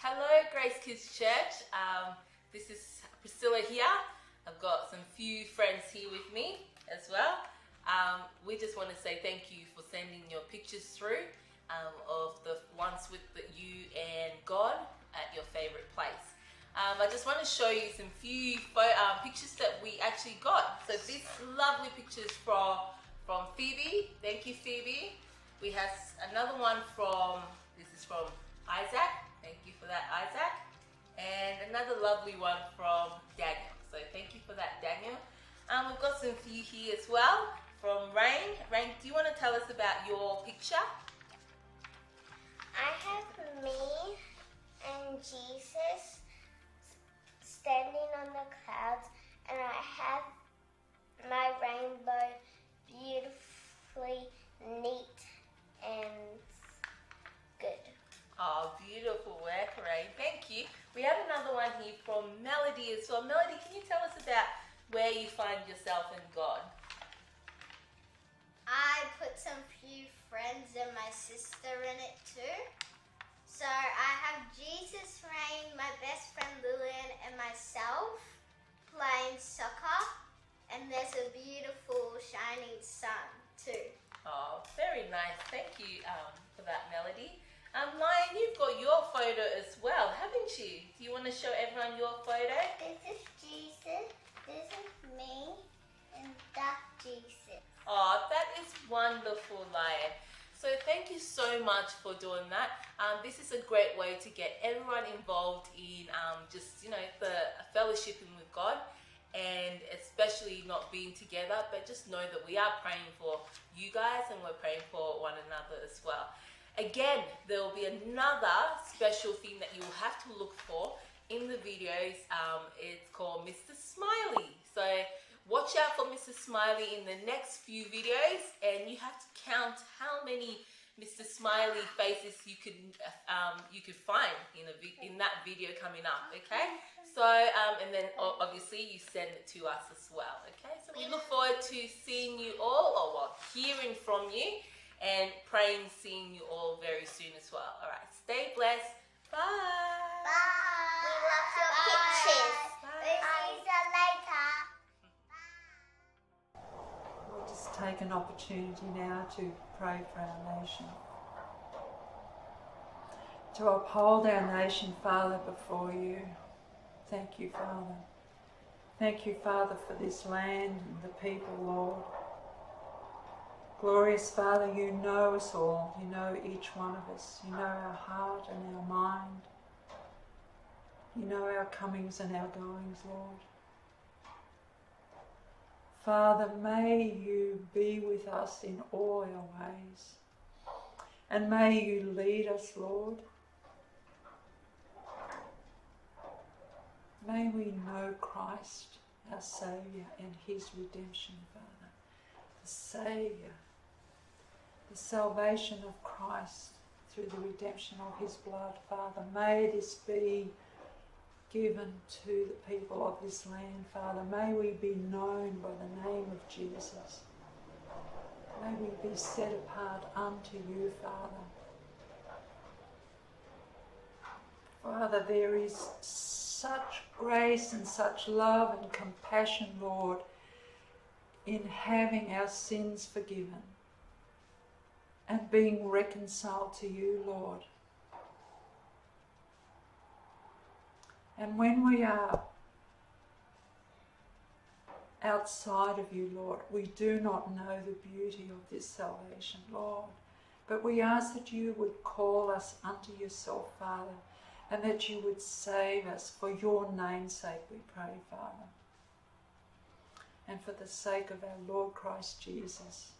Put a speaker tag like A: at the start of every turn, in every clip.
A: Hello, Grace Kids Church. Um, this is Priscilla here. I've got some few friends here with me as well. Um, we just want to say thank you for sending your pictures through um, of the ones with the, you and God at your favorite place. Um, I just want to show you some few uh, pictures that we actually got. So this lovely pictures from from Phoebe. Thank you, Phoebe. We have another one from this is from Isaac. That, Isaac. And another lovely one from Daniel. So thank you for that, Daniel. Um, we've got some for you here as well from Rain. Rain, do you want to tell us about your picture?
B: I have me and Jesus standing on the clouds, and I have my rainbow beautifully neat and good.
A: Oh, beautiful work, Rain. Thank you. We have another much for doing that. Um, this is a great way to get everyone involved in um, just, you know, the fellowshipping with God and especially not being together, but just know that we are praying for you guys and we're praying for one another as well. Again, there will be another special thing that you will have to look for in the videos. Um, it's called Mr. Smiley. So watch out for Mr. Smiley in the next few videos and you have to count how many Mr. Smiley faces you could um, you could find in a in that video coming up. Okay, so um, and then obviously you send it to us as well. Okay, so we look forward to seeing you all, or well, hearing from you, and praying seeing you all very soon as well. All right, stay blessed. Bye.
B: Bye. We love your pictures.
A: Bye.
B: We'll
C: take an opportunity now to pray for our nation. To uphold our nation, Father, before you. Thank you, Father. Thank you, Father, for this land and the people, Lord. Glorious Father, you know us all. You know each one of us. You know our heart and our mind. You know our comings and our goings, Lord. Father, may you be with us in all our ways. And may you lead us, Lord. May we know Christ, our Saviour, and His redemption, Father. The Saviour, the salvation of Christ through the redemption of His blood, Father. May this be given to the people of this land, Father. May we be known by the name of Jesus. May we be set apart unto you, Father. Father, there is such grace and such love and compassion, Lord, in having our sins forgiven and being reconciled to you, Lord. And when we are outside of you, Lord, we do not know the beauty of this salvation, Lord. But we ask that you would call us unto yourself, Father, and that you would save us for your name's sake, we pray, Father. And for the sake of our Lord Christ Jesus.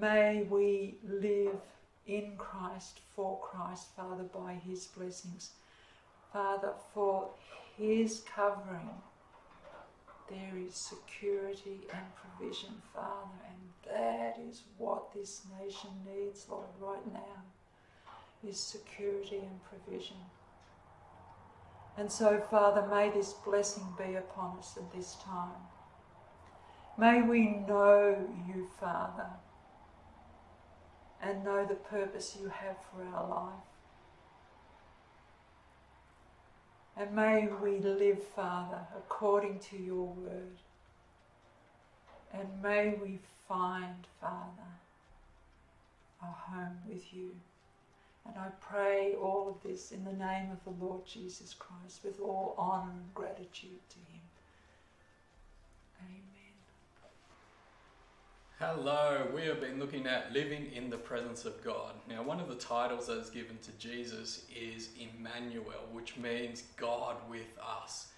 C: May we live in Christ, for Christ, Father, by his blessings. Father, for his covering, there is security and provision, Father, and that is what this nation needs, Lord, right now, is security and provision. And so, Father, may this blessing be upon us at this time. May we know you, Father, and know the purpose you have for our life. And may we live, Father, according to your word. And may we find, Father, a home with you. And I pray all of this in the name of the Lord Jesus Christ with all honour and gratitude to him. Amen.
D: Hello, we have been looking at living in the presence of God. Now, one of the titles that is given to Jesus is Emmanuel, which means God with us.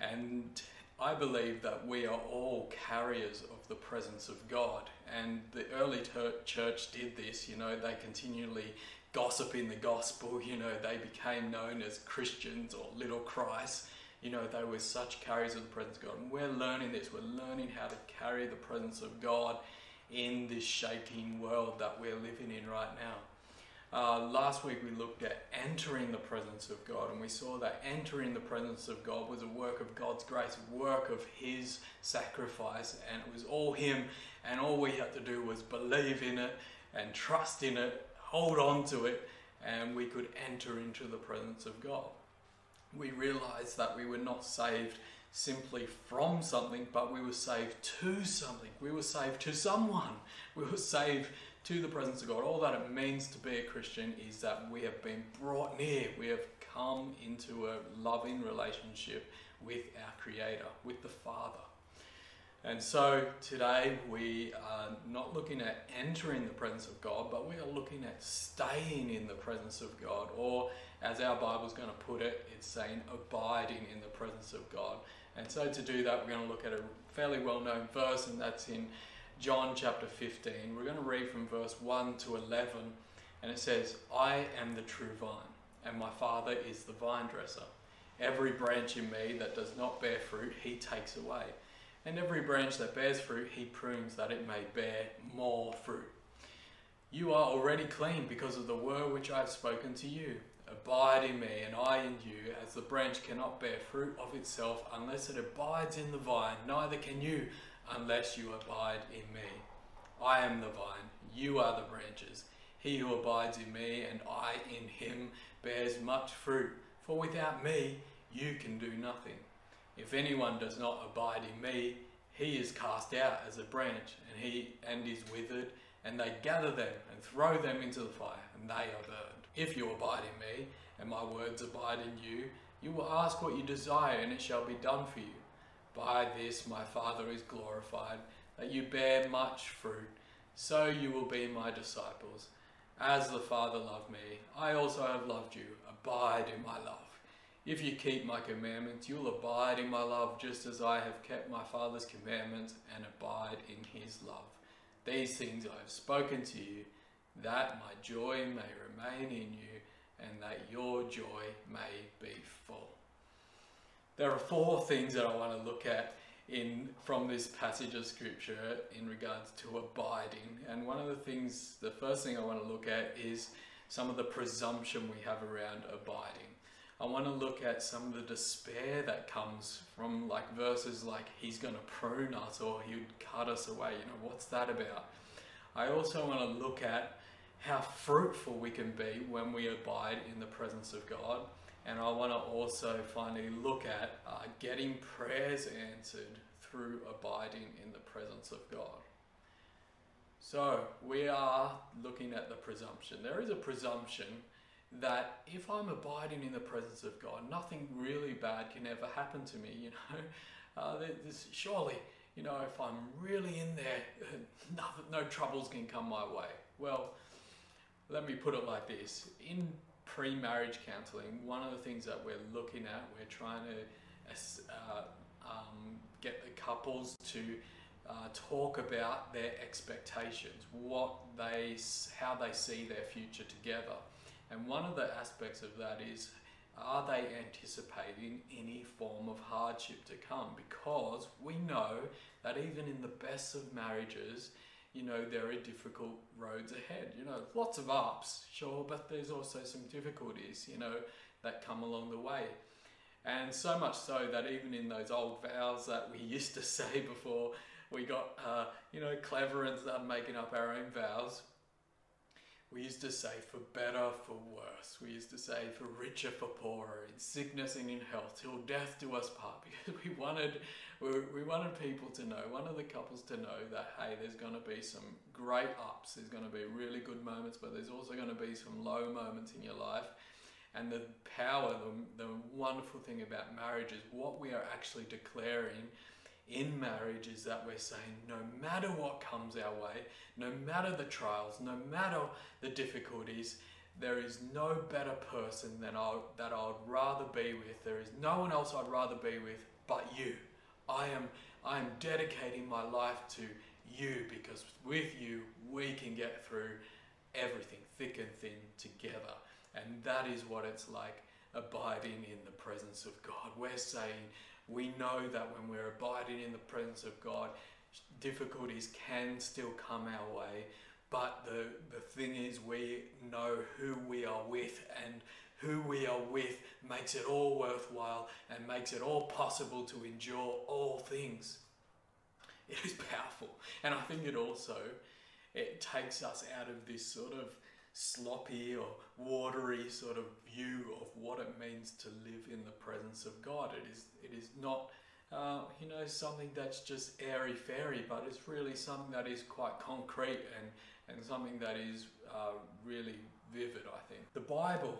D: And I believe that we are all carriers of the presence of God. And the early church did this, you know, they continually gossip in the gospel, you know, they became known as Christians or little Christ. You know, they were such carriers of the presence of God. And we're learning this, we're learning how to carry the presence of God in this shaking world that we're living in right now. Uh, last week we looked at entering the presence of God, and we saw that entering the presence of God was a work of God's grace, work of His sacrifice, and it was all Him, and all we had to do was believe in it and trust in it, hold on to it, and we could enter into the presence of God. We realized that we were not saved simply from something, but we were saved to something. We were saved to someone. We were saved to the presence of God. All that it means to be a Christian is that we have been brought near. We have come into a loving relationship with our Creator, with the Father. And so today we are not looking at entering the presence of God, but we are looking at staying in the presence of God, or as our Bible's going to put it, it's saying abiding in the presence of God. And so to do that, we're going to look at a fairly well known verse, and that's in John chapter 15. We're going to read from verse 1 to 11, and it says, I am the true vine, and my Father is the vine dresser. Every branch in me that does not bear fruit, he takes away. And every branch that bears fruit, he prunes that it may bear more fruit. You are already clean because of the word which I have spoken to you. Abide in me, and I in you, as the branch cannot bear fruit of itself unless it abides in the vine, neither can you unless you abide in me. I am the vine, you are the branches. He who abides in me, and I in him, bears much fruit, for without me you can do nothing. If anyone does not abide in me, he is cast out as a branch, and he and is withered, and they gather them and throw them into the fire, and they are burned. If you abide in me, and my words abide in you, you will ask what you desire, and it shall be done for you. By this my Father is glorified, that you bear much fruit, so you will be my disciples. As the Father loved me, I also have loved you. Abide in my love. If you keep my commandments, you'll abide in my love, just as I have kept my Father's commandments and abide in his love. These things I have spoken to you, that my joy may remain in you, and that your joy may be full. There are four things that I want to look at in from this passage of scripture in regards to abiding. And one of the things, the first thing I want to look at is some of the presumption we have around abiding. I want to look at some of the despair that comes from like verses like he's going to prune us or he would cut us away. You know, what's that about? I also want to look at how fruitful we can be when we abide in the presence of God. And I want to also finally look at uh, getting prayers answered through abiding in the presence of God. So we are looking at the presumption. There is a presumption that if I'm abiding in the presence of God, nothing really bad can ever happen to me. You know, uh, there's, surely, you know, if I'm really in there, no troubles can come my way. Well, let me put it like this: in pre-marriage counselling, one of the things that we're looking at, we're trying to uh, um, get the couples to uh, talk about their expectations, what they, how they see their future together. And one of the aspects of that is are they anticipating any form of hardship to come? Because we know that even in the best of marriages, you know, there are difficult roads ahead. You know, lots of ups, sure, but there's also some difficulties, you know, that come along the way. And so much so that even in those old vows that we used to say before we got, uh, you know, clever and started making up our own vows, we used to say for better, for worse. We used to say for richer, for poorer, in sickness and in health, till death do us part. Because we wanted, we, wanted people to know, one of the couples to know that hey, there's going to be some great ups. There's going to be really good moments, but there's also going to be some low moments in your life. And the power, the, the wonderful thing about marriage is what we are actually declaring in marriage is that we're saying no matter what comes our way, no matter the trials, no matter the difficulties, there is no better person than I, that I'd rather be with. There is no one else I'd rather be with but you. I am, I am dedicating my life to you because with you we can get through everything, thick and thin, together. And that is what it's like abiding in the presence of God. We're saying, we know that when we're abiding in the presence of God, difficulties can still come our way, but the, the thing is, we know who we are with, and who we are with makes it all worthwhile and makes it all possible to endure all things. It is powerful, and I think it also it takes us out of this sort of sloppy or watery sort of view of what it means to live in the presence of God. It is, it is not, uh, you know, something that's just airy fairy, but it's really something that is quite concrete and, and something that is uh, really vivid, I think. The Bible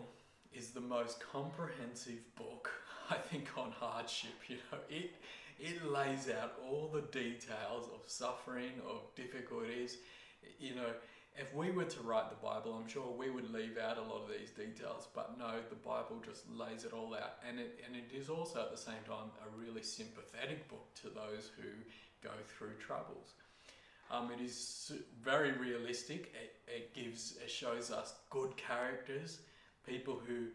D: is the most comprehensive book, I think, on hardship. You know, it, it lays out all the details of suffering, of difficulties, you know, if we were to write the Bible, I'm sure we would leave out a lot of these details, but no, the Bible just lays it all out. And it, and it is also at the same time a really sympathetic book to those who go through troubles. Um, it is very realistic. It, it gives, it shows us good characters, people who,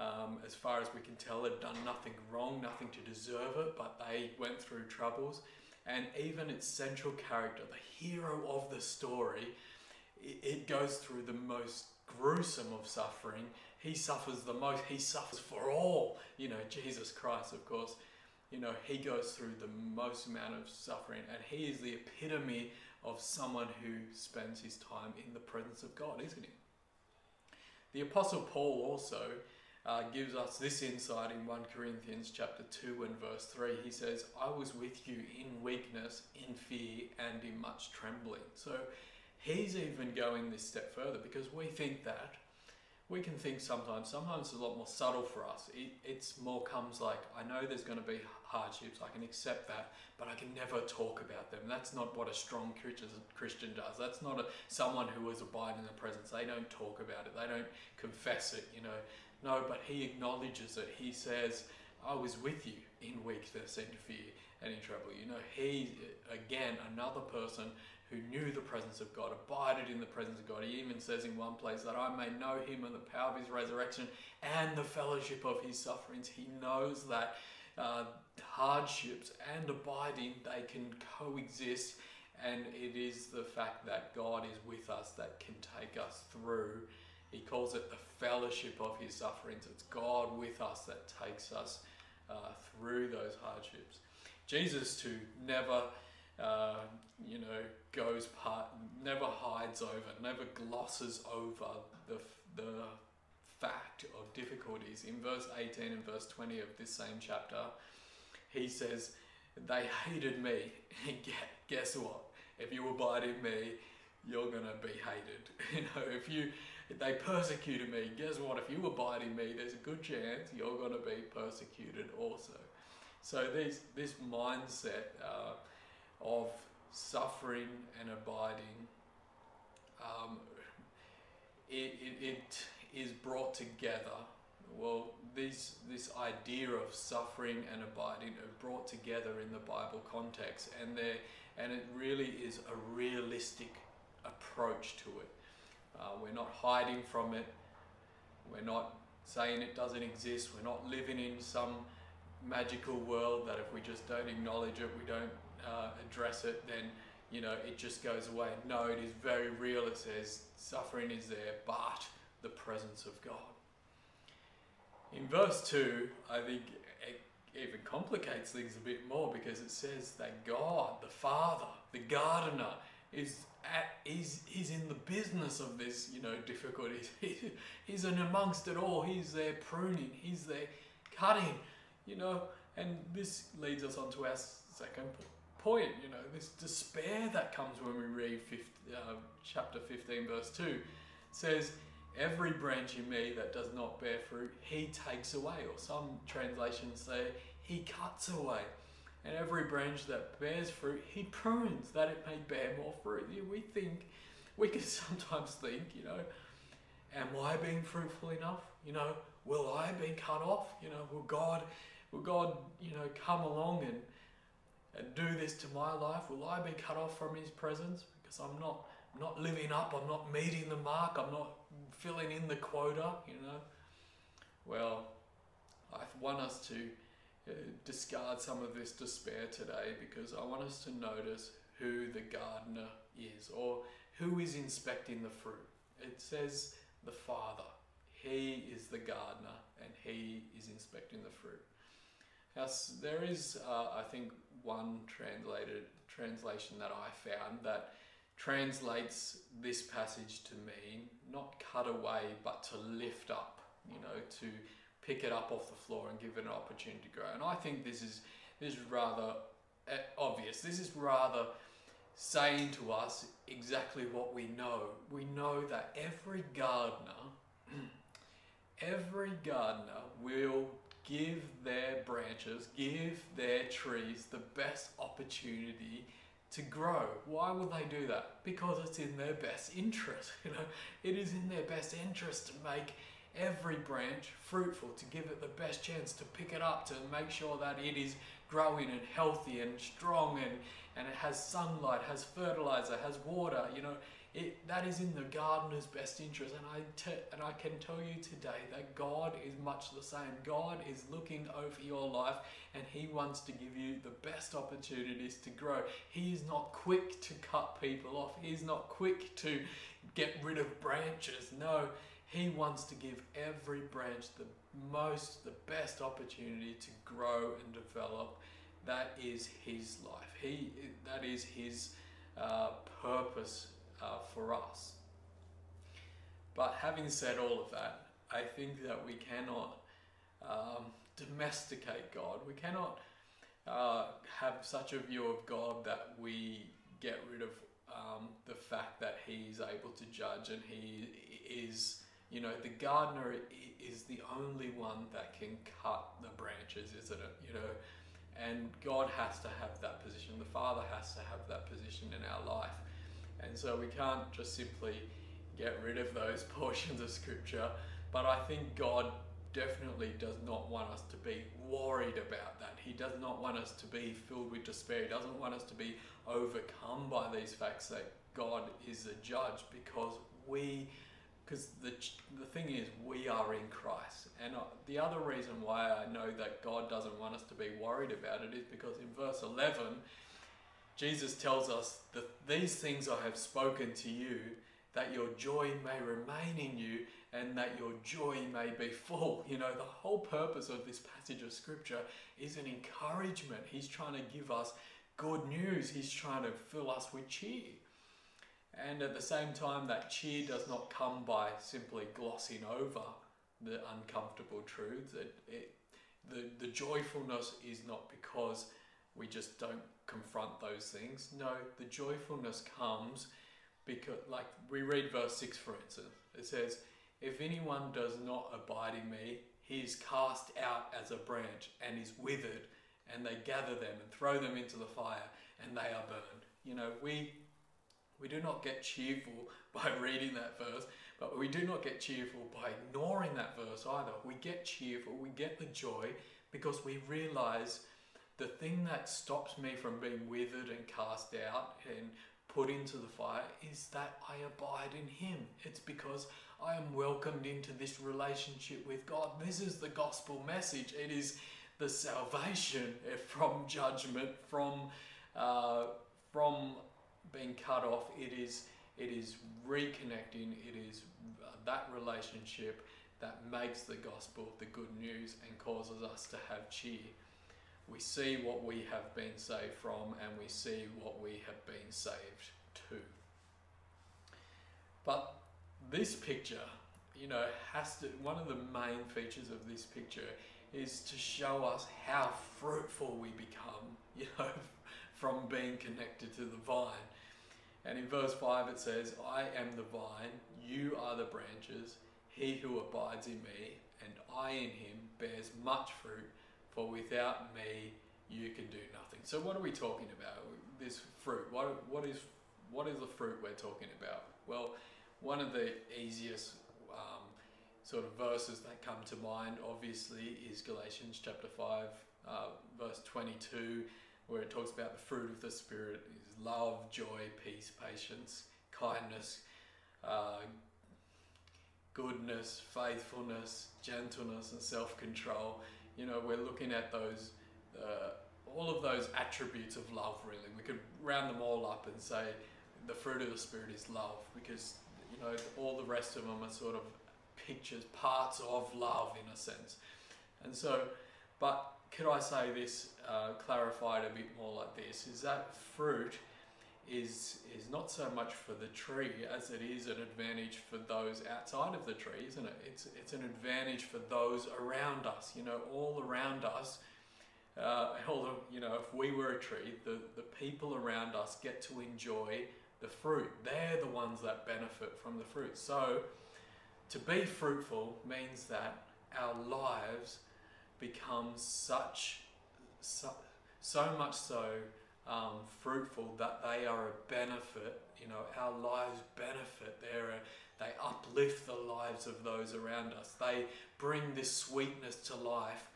D: um, as far as we can tell, had done nothing wrong, nothing to deserve it, but they went through troubles. And even its central character, the hero of the story, it goes through the most gruesome of suffering. He suffers the most, he suffers for all. You know, Jesus Christ, of course, you know, he goes through the most amount of suffering, and he is the epitome of someone who spends his time in the presence of God, isn't he? The Apostle Paul also uh, gives us this insight in 1 Corinthians chapter 2 and verse 3. He says, I was with you in weakness, in fear, and in much trembling. So He's even going this step further because we think that we can think sometimes, sometimes it's a lot more subtle for us. It, it's more comes like, I know there's going to be hardships, I can accept that, but I can never talk about them. That's not what a strong Christian does. That's not a, someone who is abiding in the presence. They don't talk about it, they don't confess it, you know. No, but he acknowledges it. He says, I was with you in weakness and fear and in trouble. You know, he, again, another person who knew the presence of God, abided in the presence of God. He even says in one place that I may know him and the power of his resurrection and the fellowship of his sufferings. He knows that uh, hardships and abiding, they can coexist. And it is the fact that God is with us that can take us through. He calls it the fellowship of his sufferings. It's God with us that takes us uh, through those hardships. Jesus, too, never uh, you know, goes part, never hides over, never glosses over the, the fact of difficulties. In verse 18 and verse 20 of this same chapter, he says, They hated me. Guess what? If you abide in me, you're going to be hated. You know, if you if they persecuted me, guess what? If you abide in me, there's a good chance you're going to be persecuted also. So this this mindset uh, of suffering and abiding, um, it, it, it is brought together. Well, this, this idea of suffering and abiding are brought together in the Bible context, and, there, and it really is a realistic approach to it. Uh, we're not hiding from it, we're not saying it doesn't exist, we're not living in some magical world that if we just don't acknowledge it, we don't uh, address it, then you know it just goes away. No, it is very real. It says suffering is there, but the presence of God. In verse 2, I think it even complicates things a bit more because it says that God, the Father, the gardener, is at, he's he's in the business of this, you know, difficulties. He, he's in amongst it all. He's there pruning. He's there cutting, you know. And this leads us on to our second point. You know, this despair that comes when we read 50, uh, chapter fifteen, verse two, says. Every branch in me that does not bear fruit, he takes away. Or some translations say, he cuts away. And every branch that bears fruit, he prunes that it may bear more fruit. We think, we can sometimes think, you know, am I being fruitful enough? You know, will I be cut off? You know, will God, will God, you know, come along and, and do this to my life? Will I be cut off from His presence because I'm not, not living up? I'm not meeting the mark. I'm not filling in the quota. You know, well, I want us to uh, discard some of this despair today because I want us to notice who the gardener is or who is inspecting the fruit. It says the Father. He is the gardener and he is inspecting the fruit. Yes, there is, uh, I think, one translated translation that I found that translates this passage to mean not cut away, but to lift up. You know, to pick it up off the floor and give it an opportunity to grow. And I think this is this is rather uh, obvious. This is rather saying to us exactly what we know. We know that every gardener, every gardener will give their branches, give their trees the best opportunity to grow. Why would they do that? Because it's in their best interest. You know, it is in their best interest to make every branch fruitful, to give it the best chance to pick it up, to make sure that it is growing and healthy and strong and, and it has sunlight, has fertilizer, has water, you know, it, that is in the gardener's best interest. And I, te- and I can tell you today that God is much the same. God is looking over your life and He wants to give you the best opportunities to grow. He is not quick to cut people off, He's not quick to get rid of branches. No, he wants to give every branch the most, the best opportunity to grow and develop. That is His life. He, that is His uh, purpose uh, for us. But having said all of that, I think that we cannot um, domesticate God. We cannot uh, have such a view of God that we get rid of um, the fact that He is able to judge and He is you know, the gardener is the only one that can cut the branches, isn't it? You know, and God has to have that position. The Father has to have that position in our life. And so we can't just simply get rid of those portions of Scripture. But I think God definitely does not want us to be worried about that. He does not want us to be filled with despair. He doesn't want us to be overcome by these facts that God is a judge because we because the, the thing is, we are in Christ. And uh, the other reason why I know that God doesn't want us to be worried about it is because in verse 11, Jesus tells us that these things I have spoken to you, that your joy may remain in you and that your joy may be full. You know, the whole purpose of this passage of scripture is an encouragement. He's trying to give us good news, He's trying to fill us with cheer. And at the same time, that cheer does not come by simply glossing over the uncomfortable truths. It, it, the, the joyfulness is not because we just don't confront those things. No, the joyfulness comes because, like we read verse 6 for instance, it says, If anyone does not abide in me, he is cast out as a branch and is withered, and they gather them and throw them into the fire, and they are burned. You know, we we do not get cheerful by reading that verse, but we do not get cheerful by ignoring that verse either. We get cheerful, we get the joy because we realize the thing that stops me from being withered and cast out and put into the fire is that I abide in Him. It's because I am welcomed into this relationship with God. This is the gospel message. It is the salvation from judgment, from uh, from being cut off. It is it is reconnecting. It is uh, that relationship that makes the gospel the good news and causes us to have cheer. We see what we have been saved from, and we see what we have been saved to. But this picture, you know, has to, one of the main features of this picture is to show us how fruitful we become, you know, from being connected to the vine. And in verse 5 it says, I am the vine, you are the branches, he who abides in me, and I in him bears much fruit, for without me you can do nothing. So what are we talking about? This fruit. What, what is what is the fruit we're talking about? Well, one of the easiest um, sort of verses that come to mind, obviously, is Galatians chapter 5, uh, verse 22, where it talks about the fruit of the Spirit is love, joy, peace, patience, kindness, uh, goodness, faithfulness, gentleness, and self control. You know, we're looking at those. Uh, all of those attributes of love, really. We could round them all up and say the fruit of the Spirit is love because, you know, all the rest of them are sort of pictures, parts of love in a sense. And so, but could I say this, uh, clarified a bit more like this, is that fruit is, is not so much for the tree as it is an advantage for those outside of the tree, isn't it? It's, it's an advantage for those around us, you know, all around us uh, although, you know, if we were a tree, the, the people around us get to enjoy the fruit. They're the ones that benefit from the fruit. So, to be fruitful means that our lives become such, so, so much so um, fruitful that they are a benefit. You know, our lives benefit. They're a, they uplift the lives of those around us. They bring this sweetness to life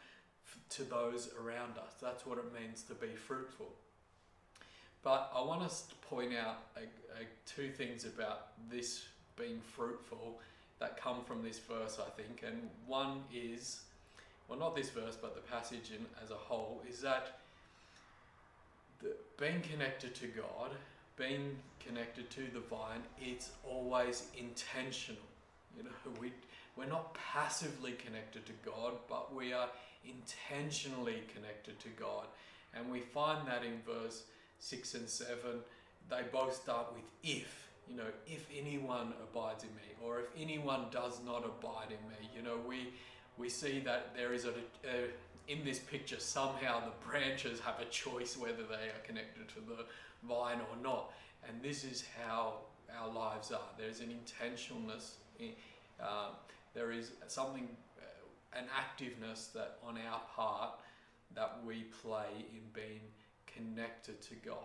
D: to those around us. That's what it means to be fruitful. But I want us to point out a, a, two things about this being fruitful that come from this verse, I think. And one is, well, not this verse, but the passage in, as a whole, is that being connected to God, being connected to the vine, it's always intentional. You know, we, we're not passively connected to God, but we are intentionally connected to God. And we find that in verse 6 and 7, they both start with if. You know, if anyone abides in me, or if anyone does not abide in me. You know, we we see that there is a, a in this picture somehow the branches have a choice whether they are connected to the vine or not, and this is how our lives are. There's an intentionalness. Uh, there is something an activeness that on our part that we play in being connected to God.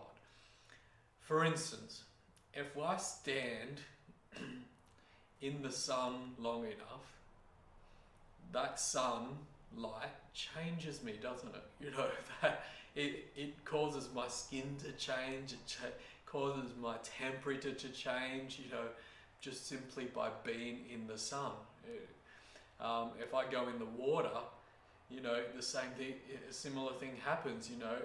D: For instance, if I stand in the sun long enough, that sun light changes me, doesn't it? You know that it it causes my skin to change. It cha- causes my temperature to change. You know, just simply by being in the sun. Um, if I go in the water, you know, the same thing, a similar thing happens. You know,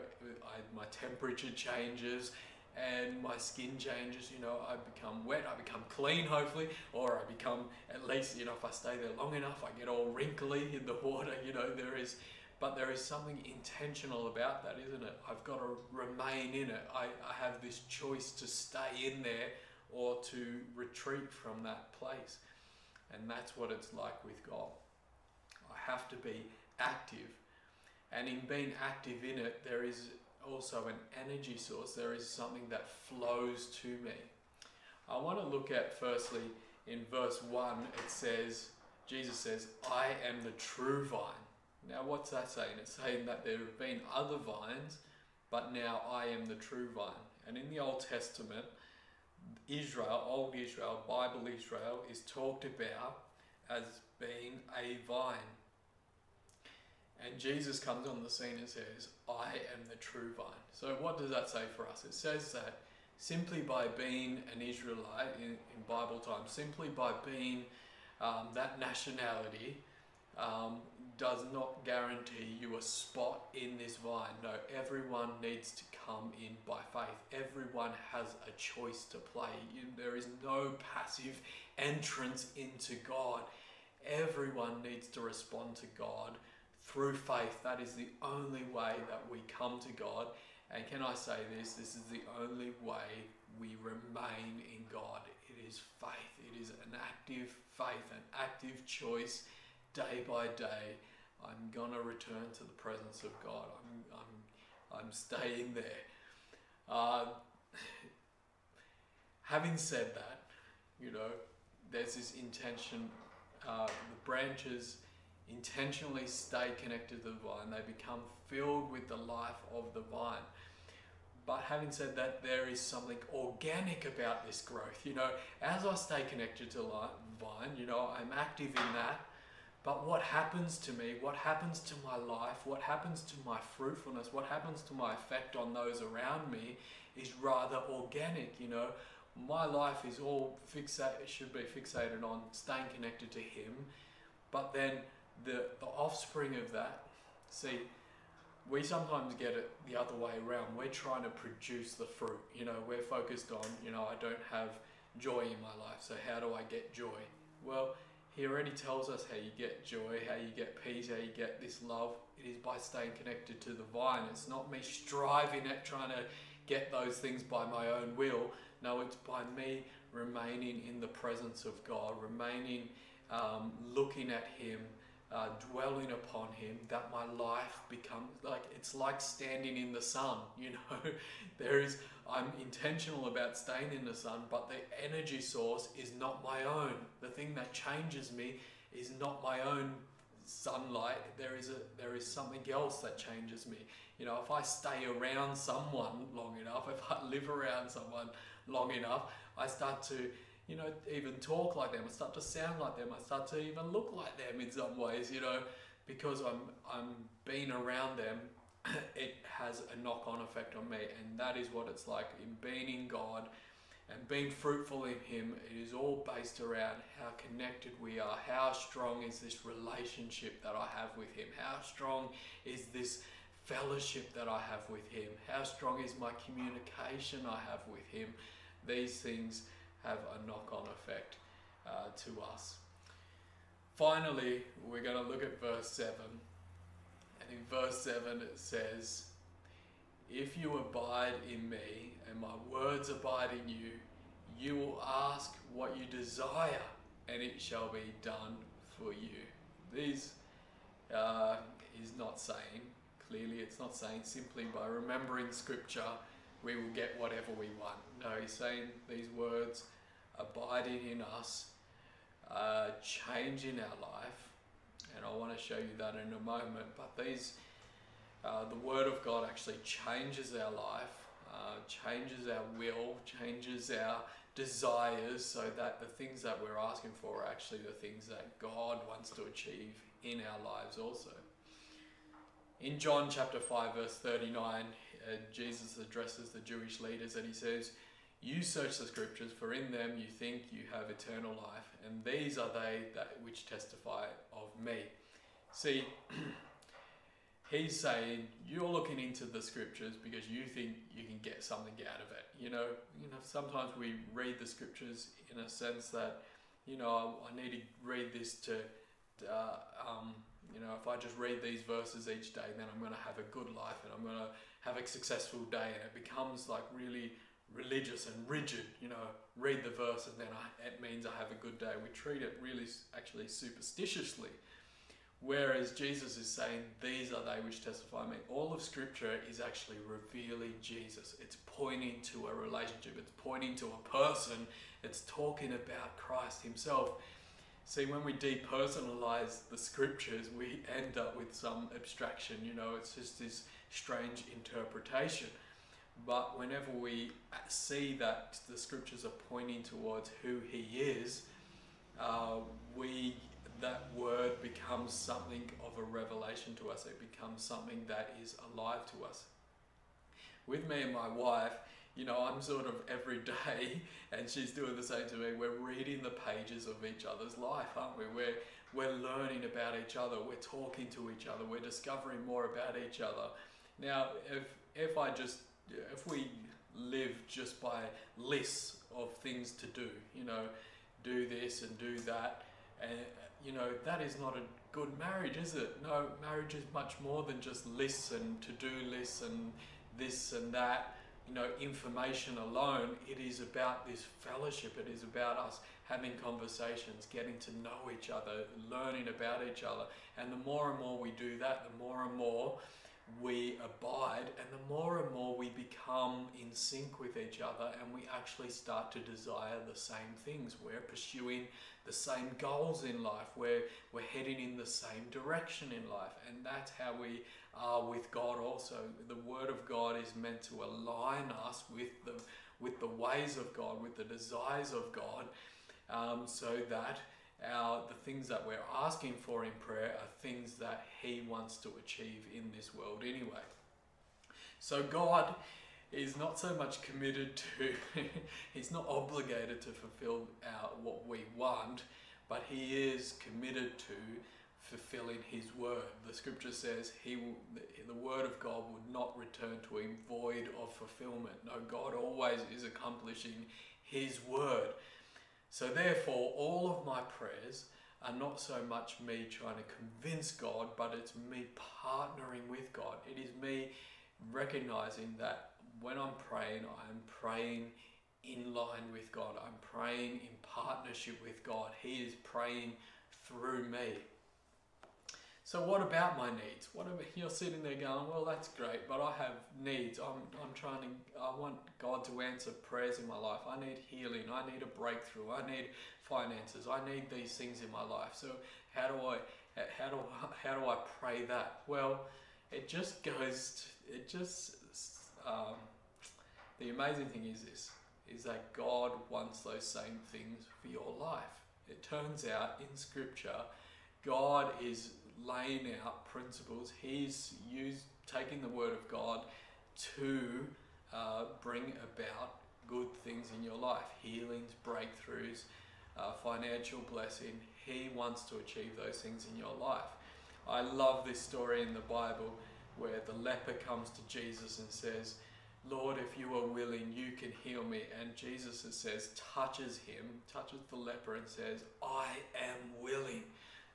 D: I, my temperature changes and my skin changes. You know, I become wet, I become clean, hopefully, or I become at least, you know, if I stay there long enough, I get all wrinkly in the water. You know, there is, but there is something intentional about that, isn't it? I've got to remain in it. I, I have this choice to stay in there or to retreat from that place. And that's what it's like with God. I have to be active. And in being active in it, there is also an energy source. There is something that flows to me. I want to look at firstly in verse 1, it says, Jesus says, I am the true vine. Now, what's that saying? It's saying that there have been other vines, but now I am the true vine. And in the Old Testament, Israel, old Israel, Bible Israel, is talked about as being a vine. And Jesus comes on the scene and says, I am the true vine. So, what does that say for us? It says that simply by being an Israelite in, in Bible times, simply by being um, that nationality, um, does not guarantee you a spot in this vine. No, everyone needs to come in by faith. Everyone has a choice to play. You, there is no passive entrance into God. Everyone needs to respond to God through faith. That is the only way that we come to God. And can I say this? This is the only way we remain in God. It is faith. It is an active faith, an active choice day by day. I'm gonna return to the presence of God. I'm, I'm, I'm staying there. Uh, having said that, you know, there's this intention, uh, the branches intentionally stay connected to the vine, they become filled with the life of the vine. But having said that, there is something organic about this growth. You know, as I stay connected to the vine, you know, I'm active in that. But what happens to me, what happens to my life, what happens to my fruitfulness, what happens to my effect on those around me is rather organic, you know my life is all fixated should be fixated on staying connected to him but then the the offspring of that. See we sometimes get it the other way around. We're trying to produce the fruit you know we're focused on you know i don't have joy in my life so how do i get joy? Well he already tells us how you get joy how you get peace how you get this love. It is by staying connected to the vine. It's not me striving at trying to get those things by my own will. No, it's by me remaining in the presence of God, remaining um, looking at Him, uh, dwelling upon Him, that my life becomes like it's like standing in the sun. You know, there is, I'm intentional about staying in the sun, but the energy source is not my own. The thing that changes me is not my own sunlight there is a there is something else that changes me you know if i stay around someone long enough if i live around someone long enough, I start to, you know, even talk like them. I start to sound like them. I start to even look like them in some ways, you know, because I'm I'm being around them. It has a knock-on effect on me, and that is what it's like in being in God and being fruitful in Him. It is all based around how connected we are. How strong is this relationship that I have with Him? How strong is this fellowship that I have with Him? How strong is my communication I have with Him? These things have a knock on effect uh, to us. Finally, we're going to look at verse 7. And in verse 7, it says, If you abide in me and my words abide in you, you will ask what you desire, and it shall be done for you. These uh, is not saying clearly. It's not saying simply by remembering scripture we will get whatever we want. No, he's saying these words abiding in us, uh, changing our life. And I want to show you that in a moment. But these, uh, the Word of God actually changes our life, uh, changes our will, changes our desires so that the things that we're asking for are actually the things that God wants to achieve in our lives also. In John chapter 5, verse 39, uh, Jesus addresses the Jewish leaders and he says, You search the scriptures, for in them you think you have eternal life, and these are they that which testify of me. See, he's saying you're looking into the scriptures because you think you can get something out of it. You know, you know. Sometimes we read the scriptures in a sense that, you know, I, I need to read this to, uh, um, you know, if I just read these verses each day, then I'm going to have a good life and I'm going to have a successful day. And it becomes like really religious and rigid, you know, read the verse and then I, it means I have a good day. We treat it really actually superstitiously. Whereas Jesus is saying, These are they which testify me. All of Scripture is actually revealing Jesus. It's pointing to a relationship, it's pointing to a person, it's talking about Christ Himself. See, when we depersonalize the scriptures, we end up with some abstraction, you know, it's just this strange interpretation. But whenever we see that the scriptures are pointing towards who He is, uh, we that word becomes something of a revelation to us. It becomes something that is alive to us. With me and my wife, you know, I'm sort of every day, and she's doing the same to me. We're reading the pages of each other's life, aren't we? We're we're learning about each other. We're talking to each other. We're discovering more about each other. Now, if if I just if we live just by lists of things to do, you know, do this and do that, and you know that is not a good marriage, is it? No, marriage is much more than just lists and to do lists and this and that you know, information alone. It is about this fellowship. It is about us having conversations, getting to know each other, learning about each other. And the more and more we do that, the more and more we abide, and the more and more we become in sync with each other, and we actually start to desire the same things. We're pursuing the same goals in life. We're, we're heading in the same direction in life, and that's how we are with God also. The Word of God is meant to align us with the, with the ways of God, with the desires of God, um, so that things that we're asking for in prayer are things that he wants to achieve in this world anyway. So god is not so much committed to he's not obligated to fulfill our, what we want but he is committed to fulfilling his word. The scripture says he will, the word of god would not return to him void of fulfillment. No god always is accomplishing his word. So, therefore, all of my prayers are not so much me trying to convince God, but it's me partnering with God. It is me recognizing that when I'm praying, I'm praying in line with God. I'm praying in partnership with God. He is praying through me. So what about my needs? What about you're sitting there going, well, that's great, but I have needs. I'm, I'm trying to, I want God to answer prayers in my life. I need healing. I need a breakthrough. I need finances. I need these things in my life. So how do I, how do, how do I pray that? Well, it just goes, it just, um, the amazing thing is this, is that God wants those same things for your life. It turns out in scripture, God is laying out principles. He's used taking the word of God to uh, bring about good things in your life, healings, breakthroughs, uh, financial blessing. He wants to achieve those things in your life. I love this story in the Bible where the leper comes to Jesus and says, Lord, if you are willing, you can heal me. And Jesus, says, touches him, touches the leper, and says, I am willing.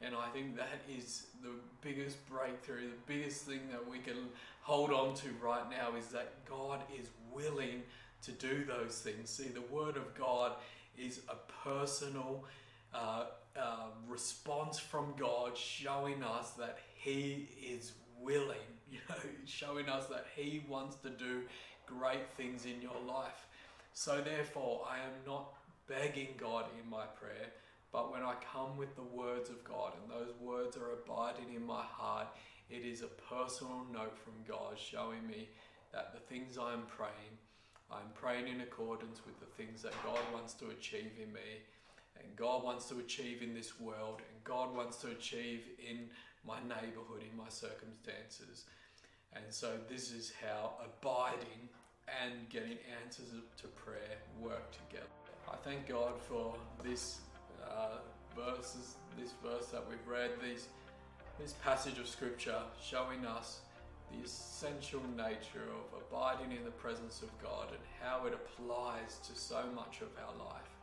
D: And I think that is the biggest breakthrough, the biggest thing that we can hold on to right now is that God is willing to do those things. See, the Word of God is a personal uh, uh, response from God showing us that He is willing, you know, showing us that He wants to do great things in your life. So, therefore, I am not begging God in my prayer. But when I come with the words of God and those words are abiding in my heart, it is a personal note from God showing me that the things I'm praying, I'm praying in accordance with the things that God wants to achieve in me and God wants to achieve in this world and God wants to achieve in my neighborhood, in my circumstances. And so this is how abiding and getting answers to prayer work together. I thank God for this uh, verses, this verse that we've read, these, this passage of scripture showing us the essential nature of abiding in the presence of God and how it applies to so much of our life.